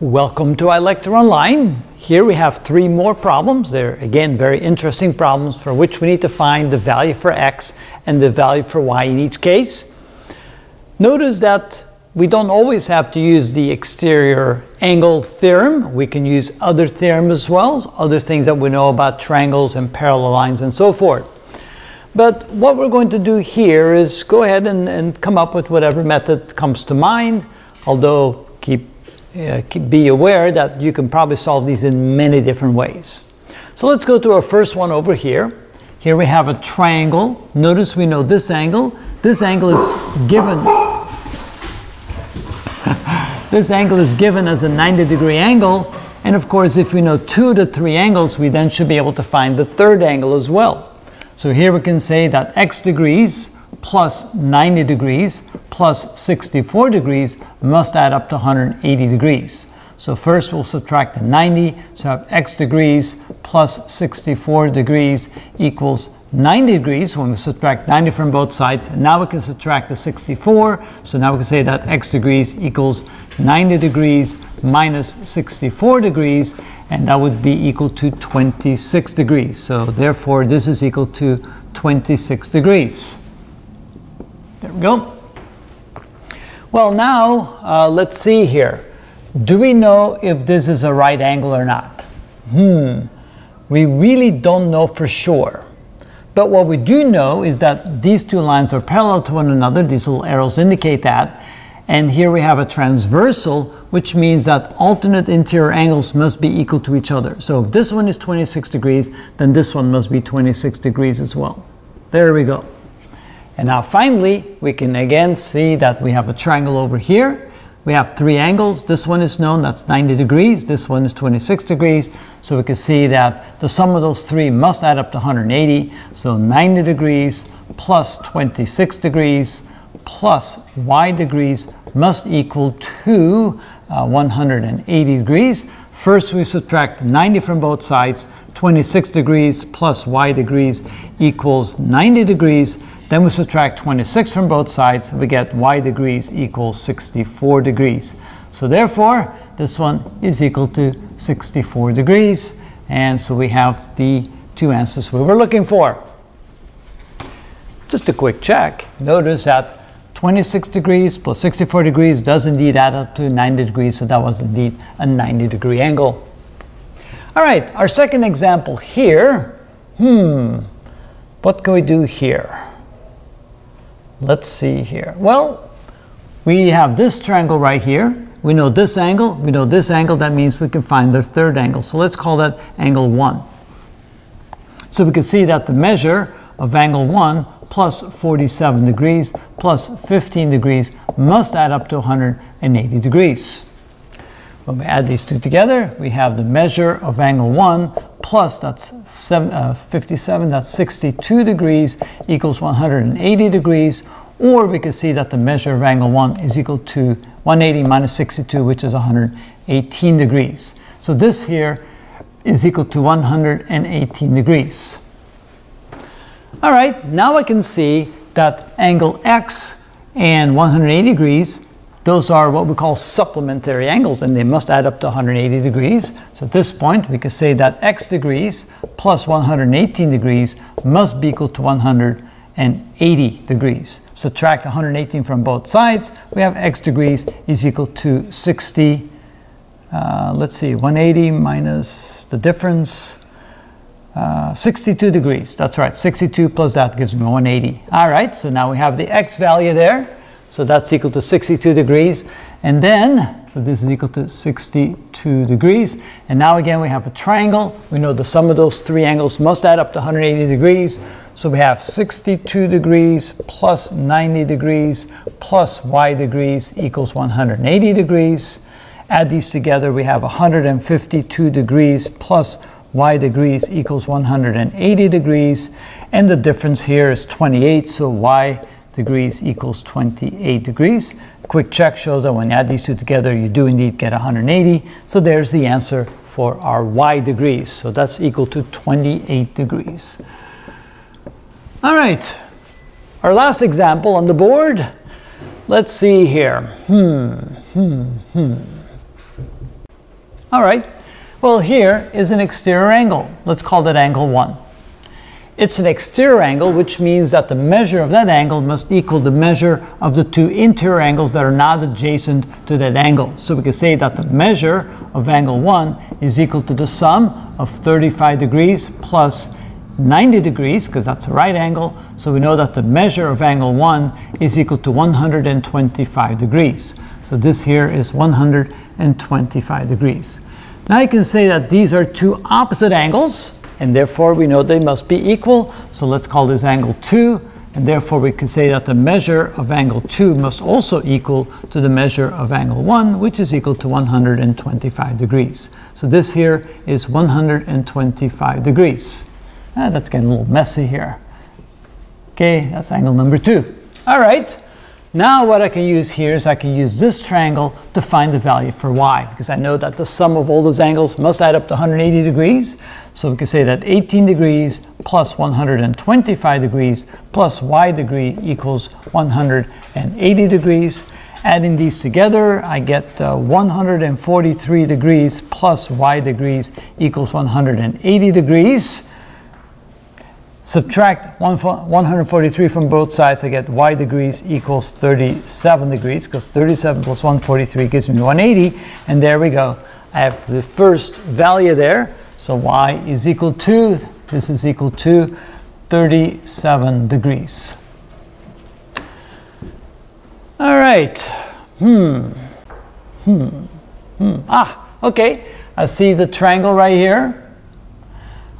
Welcome to iLecture Online. Here we have three more problems. They're again very interesting problems for which we need to find the value for x and the value for y in each case. Notice that we don't always have to use the exterior angle theorem. We can use other theorems as well, other things that we know about triangles and parallel lines and so forth. But what we're going to do here is go ahead and, and come up with whatever method comes to mind, although uh, be aware that you can probably solve these in many different ways. So let's go to our first one over here. Here we have a triangle. Notice we know this angle. This angle is given. this angle is given as a 90 degree angle. And of course, if we know two the three angles, we then should be able to find the third angle as well. So here we can say that x degrees plus 90 degrees plus 64 degrees must add up to 180 degrees. So first we'll subtract the 90, so I have x degrees plus 64 degrees equals 90 degrees when we subtract 90 from both sides. And now we can subtract the 64, so now we can say that x degrees equals 90 degrees minus 64 degrees, and that would be equal to 26 degrees. So therefore this is equal to 26 degrees. There we go. Well, now uh, let's see here. Do we know if this is a right angle or not? Hmm, we really don't know for sure. But what we do know is that these two lines are parallel to one another. These little arrows indicate that. And here we have a transversal, which means that alternate interior angles must be equal to each other. So if this one is 26 degrees, then this one must be 26 degrees as well. There we go. And now finally, we can again see that we have a triangle over here. We have three angles. This one is known, that's 90 degrees. This one is 26 degrees. So we can see that the sum of those three must add up to 180. So 90 degrees plus 26 degrees plus y degrees must equal to uh, 180 degrees. First, we subtract 90 from both sides. 26 degrees plus y degrees equals 90 degrees. Then we subtract 26 from both sides, we get y degrees equals 64 degrees. So therefore, this one is equal to 64 degrees. And so we have the two answers we were looking for. Just a quick check. Notice that 26 degrees plus 64 degrees does indeed add up to 90 degrees, so that was indeed a 90 degree angle. All right, our second example here. Hmm, what can we do here? Let's see here. Well, we have this triangle right here. We know this angle. We know this angle. That means we can find the third angle. So let's call that angle 1. So we can see that the measure of angle 1 plus 47 degrees plus 15 degrees must add up to 180 degrees. When we add these two together, we have the measure of angle 1 plus that's seven, uh, 57, that's 62 degrees equals 180 degrees, or we can see that the measure of angle 1 is equal to 180 minus 62, which is 118 degrees. So this here is equal to 118 degrees. All right, now I can see that angle x and 180 degrees those are what we call supplementary angles, and they must add up to 180 degrees. So at this point, we can say that x degrees plus 118 degrees must be equal to 180 degrees. Subtract 118 from both sides, we have x degrees is equal to 60. Uh, let's see, 180 minus the difference. Uh, 62 degrees, that's right, 62 plus that gives me 180. All right, so now we have the x value there. So that's equal to 62 degrees. And then, so this is equal to 62 degrees. And now again, we have a triangle. We know the sum of those three angles must add up to 180 degrees. So we have 62 degrees plus 90 degrees plus y degrees equals 180 degrees. Add these together, we have 152 degrees plus y degrees equals 180 degrees. And the difference here is 28, so y degrees equals 28 degrees. Quick check shows that when you add these two together, you do indeed get 180. So there's the answer for our y degrees. So that's equal to 28 degrees. All right, our last example on the board. Let's see here. Hmm, hmm, hmm. All right. Well, here is an exterior angle. Let's call that angle 1. It's an exterior angle, which means that the measure of that angle must equal the measure of the two interior angles that are not adjacent to that angle. So we can say that the measure of angle 1 is equal to the sum of 35 degrees plus 90 degrees, because that's a right angle. So we know that the measure of angle 1 is equal to 125 degrees. So this here is 125 degrees. Now you can say that these are two opposite angles, and therefore we know they must be equal. So let's call this angle 2, and therefore we can say that the measure of angle 2 must also equal to the measure of angle 1, which is equal to 125 degrees. So this here is 125 degrees. Ah, that's getting a little messy here. Okay, that's angle number 2. All right. Now what I can use here is I can use this triangle to find the value for y, because I know that the sum of all those angles must add up to 180 degrees. So we can say that 18 degrees plus 125 degrees plus y degree equals 180 degrees. Adding these together, I get uh, 143 degrees plus y degrees equals 180 degrees. Subtract 143 from both sides, I get y degrees equals 37 degrees, because 37 plus 143 gives me 180, and there we go. I have the first value there, so y is equal to, this is equal to 37 degrees. All right, hmm, hmm, hmm, ah, okay, I see the triangle right here.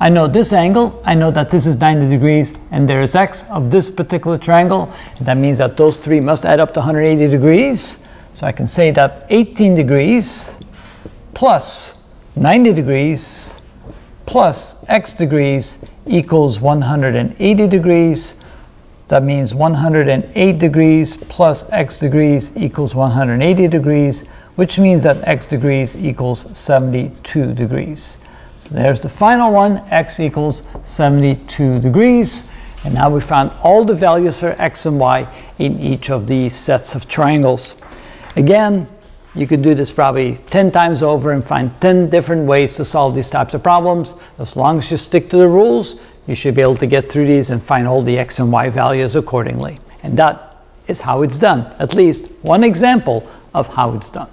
I know this angle, I know that this is 90 degrees, and there is x of this particular triangle. That means that those three must add up to 180 degrees. So I can say that 18 degrees plus 90 degrees plus x degrees equals 180 degrees. That means 108 degrees plus x degrees equals 180 degrees, which means that x degrees equals 72 degrees. So there's the final one, x equals 72 degrees. And now we found all the values for x and y in each of these sets of triangles. Again, you could do this probably 10 times over and find 10 different ways to solve these types of problems. As long as you stick to the rules, you should be able to get through these and find all the x and y values accordingly. And that is how it's done, at least one example of how it's done.